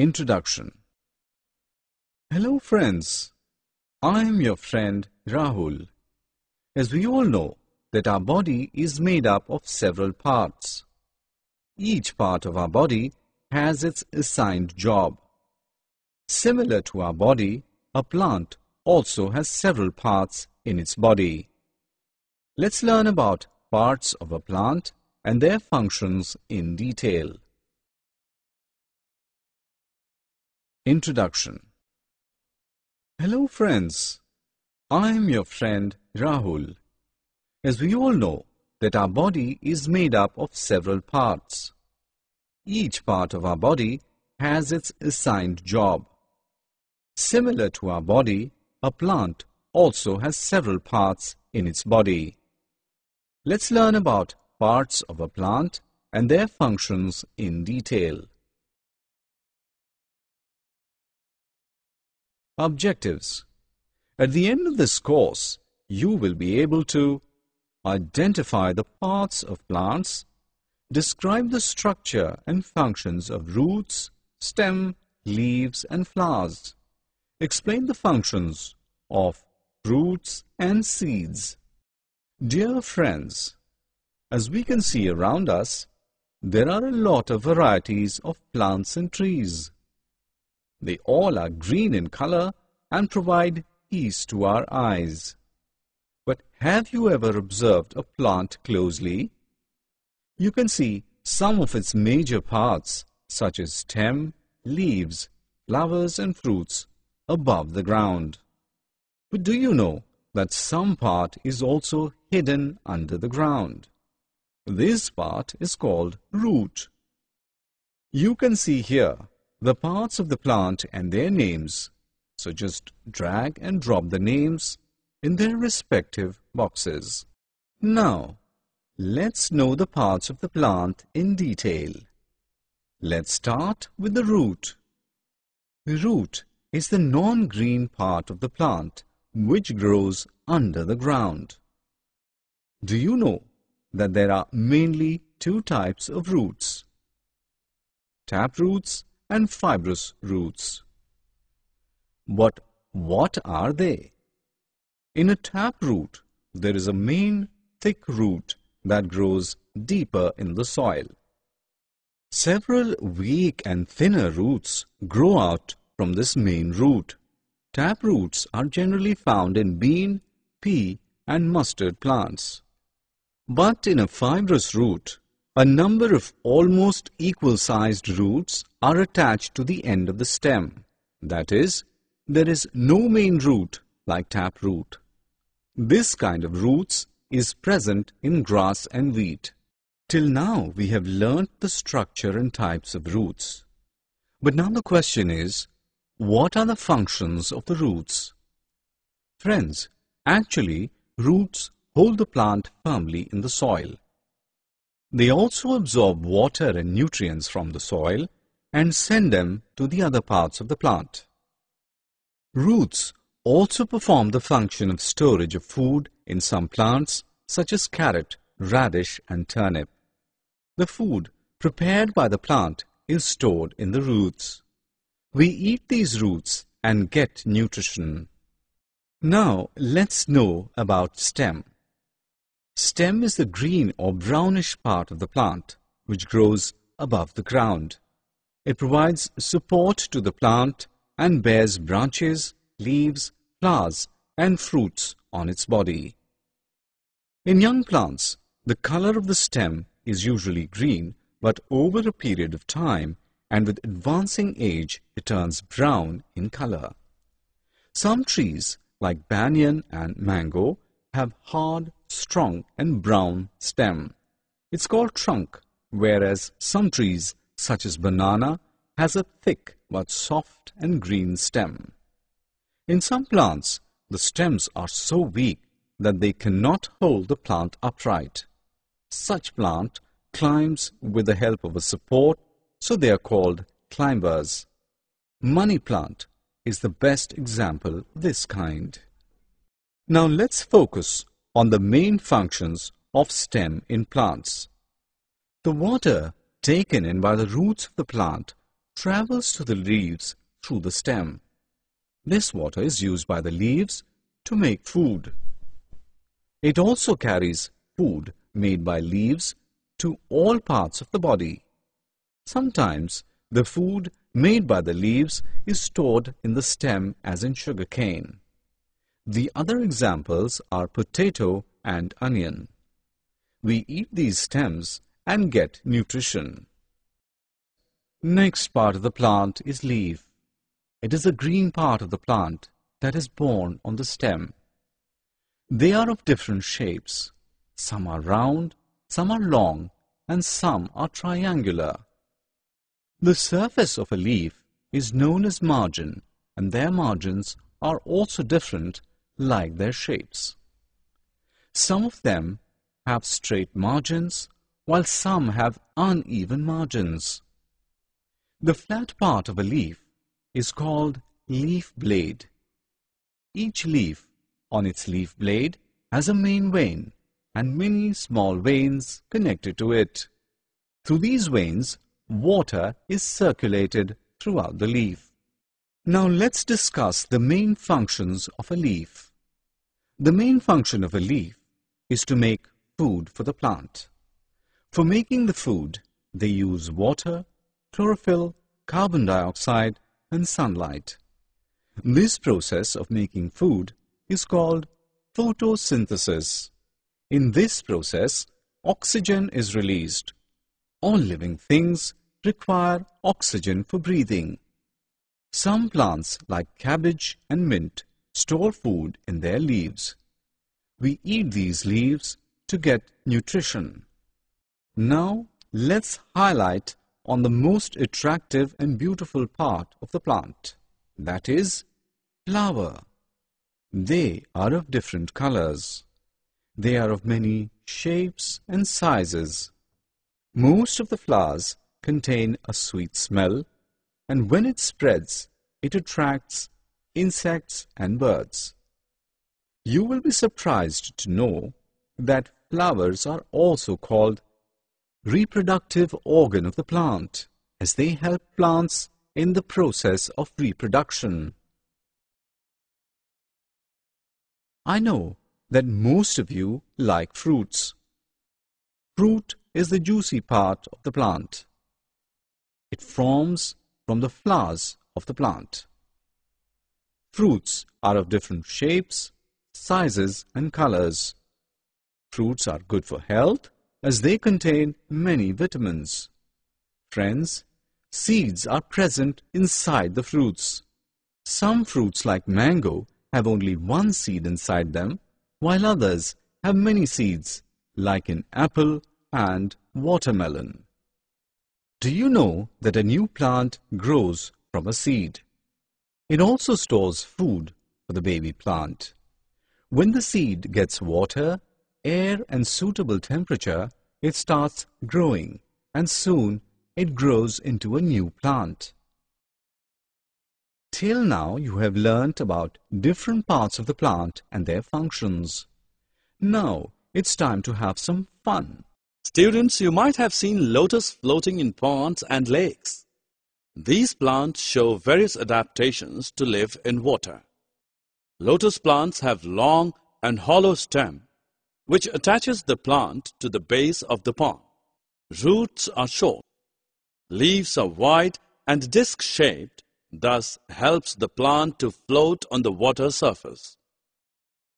Introduction Hello friends, I am your friend Rahul. As we all know that our body is made up of several parts. Each part of our body has its assigned job. Similar to our body, a plant also has several parts in its body. Let's learn about parts of a plant and their functions in detail. Introduction Hello friends, I am your friend Rahul. As we all know that our body is made up of several parts. Each part of our body has its assigned job. Similar to our body, a plant also has several parts in its body. Let's learn about parts of a plant and their functions in detail. Objectives At the end of this course, you will be able to identify the parts of plants, describe the structure and functions of roots, stem, leaves and flowers, explain the functions of roots and seeds. Dear friends, as we can see around us, there are a lot of varieties of plants and trees. They all are green in color and provide peace to our eyes. But have you ever observed a plant closely? You can see some of its major parts, such as stem, leaves, flowers and fruits, above the ground. But do you know that some part is also hidden under the ground? This part is called root. You can see here the parts of the plant and their names. So just drag and drop the names in their respective boxes. Now, let's know the parts of the plant in detail. Let's start with the root. The root is the non-green part of the plant which grows under the ground. Do you know that there are mainly two types of roots? Tap roots and fibrous roots. But what are they? In a taproot, there is a main thick root that grows deeper in the soil. Several weak and thinner roots grow out from this main root. Taproots are generally found in bean, pea and mustard plants. But in a fibrous root, a number of almost equal-sized roots are attached to the end of the stem. That is, there is no main root like taproot. This kind of roots is present in grass and wheat. Till now we have learnt the structure and types of roots. But now the question is, what are the functions of the roots? Friends, actually roots hold the plant firmly in the soil. They also absorb water and nutrients from the soil and send them to the other parts of the plant. Roots also perform the function of storage of food in some plants such as carrot, radish and turnip. The food prepared by the plant is stored in the roots. We eat these roots and get nutrition. Now let's know about stem. Stem is the green or brownish part of the plant, which grows above the ground. It provides support to the plant and bears branches, leaves, flowers and fruits on its body. In young plants, the color of the stem is usually green, but over a period of time and with advancing age, it turns brown in color. Some trees, like banyan and mango, have hard, strong and brown stem. It's called trunk, whereas some trees, such as banana, has a thick but soft and green stem. In some plants, the stems are so weak that they cannot hold the plant upright. Such plant climbs with the help of a support, so they are called climbers. Money plant is the best example of this kind. Now let's focus on the main functions of stem in plants. The water taken in by the roots of the plant travels to the leaves through the stem. This water is used by the leaves to make food. It also carries food made by leaves to all parts of the body. Sometimes the food made by the leaves is stored in the stem as in sugar cane. The other examples are potato and onion. We eat these stems and get nutrition. Next part of the plant is leaf. It is the green part of the plant that is borne on the stem. They are of different shapes. Some are round, some are long, and some are triangular. The surface of a leaf is known as margin, and their margins are also different like their shapes. Some of them have straight margins, while some have uneven margins. The flat part of a leaf is called leaf blade. Each leaf on its leaf blade has a main vein and many small veins connected to it. Through these veins, water is circulated throughout the leaf. Now let's discuss the main functions of a leaf. The main function of a leaf is to make food for the plant. For making the food, they use water, chlorophyll, carbon dioxide, and sunlight. This process of making food is called photosynthesis. In this process, oxygen is released. All living things require oxygen for breathing. Some plants like cabbage and mint store food in their leaves. We eat these leaves to get nutrition. Now let's highlight on the most attractive and beautiful part of the plant, that is, flower. They are of different colors. They are of many shapes and sizes. Most of the flowers contain a sweet smell, and when it spreads, it attracts insects and birds. You will be surprised to know that flowers are also called reproductive organ of the plant, as they help plants in the process of reproduction. I know that most of you like fruits. Fruit is the juicy part of the plant. It forms from the flowers of the plant. Fruits are of different shapes, sizes and colors. Fruits are good for health as they contain many vitamins. Friends, seeds are present inside the fruits. Some fruits like mango have only one seed inside them, while others have many seeds, like in apple and watermelon. Do you know that a new plant grows from a seed? It also stores food for the baby plant. When the seed gets water, air and suitable temperature, it starts growing and soon it grows into a new plant. Till now you have learnt about different parts of the plant and their functions. Now it's time to have some fun. Students, you might have seen lotus floating in ponds and lakes. These plants show various adaptations to live in water. Lotus plants have long and hollow stem, which attaches the plant to the base of the pond. Roots are short. Leaves are wide and disc-shaped, thus helps the plant to float on the water surface.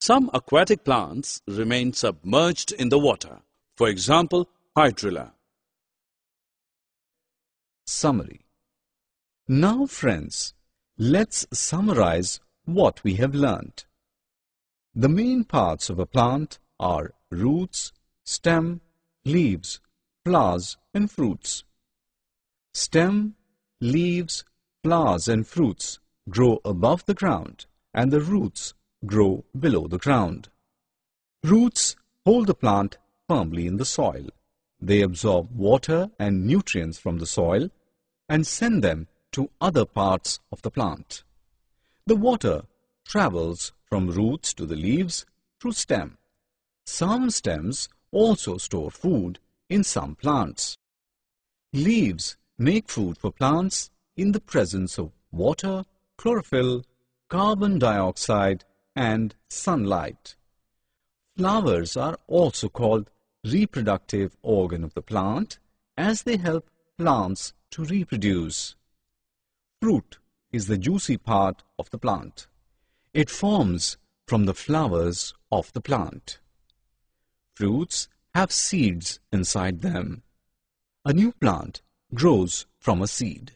Some aquatic plants remain submerged in the water, for example, hydrilla. Summary Now friends, let's summarize what we have learnt. The main parts of a plant are roots, stem, leaves, flowers and fruits. Stem, leaves, flowers and fruits grow above the ground and the roots grow below the ground. Roots hold the plant firmly in the soil. They absorb water and nutrients from the soil and send them to other parts of the plant. The water travels from roots to the leaves through stem. Some stems also store food in some plants. Leaves make food for plants in the presence of water, chlorophyll, carbon dioxide and sunlight. Flowers are also called reproductive organ of the plant as they help plants to reproduce. Fruit is the juicy part of the plant. It forms from the flowers of the plant. Fruits have seeds inside them. A new plant grows from a seed.